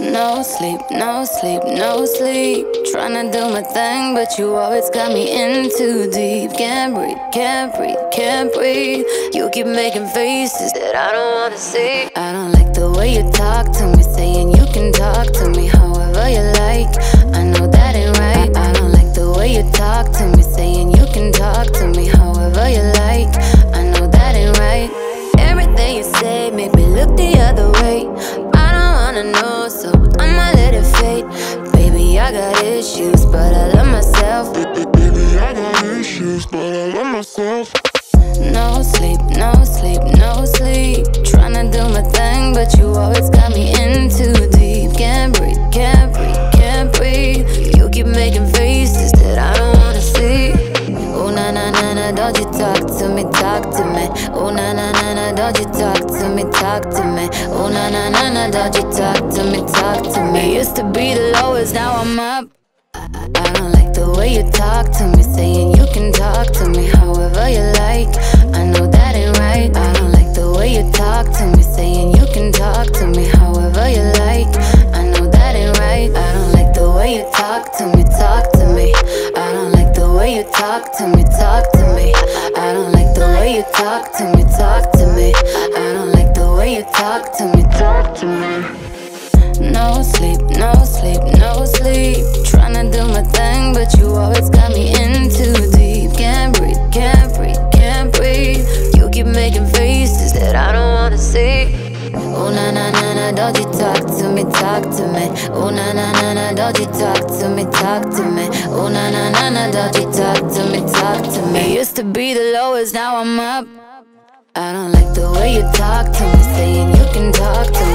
No sleep, no sleep, no sleep. Tryna do my thing, but you always got me in too deep. Can't breathe, can't breathe, can't breathe. You keep making faces that I don't wanna see. I don't like the way you talk to me, saying you can talk to me however you like. I got issues, but I love myself. Baby, I got issues, but I love myself. No sleep, no sleep, no sleep. Tryna do my thing, but you always got me in too deep. Can't breathe, can't breathe, can't breathe. You keep making faces that I don't wanna see. Oh na na na na, don't you talk to me, talk to me. Oh na na na don't you talk to me, talk to me. Oh na na na na, don't you talk to me, talk to me. Used to be the lowest, now I'm up. I don't like the way you talk to me, saying you can talk to me however you like. I know that ain't right. I don't like the way you talk to me, saying you can talk to me however you like. I know that ain't right. I don't like the way you talk to me, talk to me. I don't like the way you talk to me, talk to me. I don't like the way you talk to me, talk to me. I don't like the way you talk to me, talk to me. No sleep, no sleep, no sleep. Tryna do my thing, but you always got me in too deep. Can't breathe, can't breathe, can't breathe. You keep making faces that I don't wanna see. Oh na na na na, don't you talk to me, talk to me. Oh na na na na, don't you talk to me, talk to me. Oh na na na na, don't you talk to me, talk to me. Used to be the lowest, now I'm up. I don't like the way you talk to me, saying you can talk to me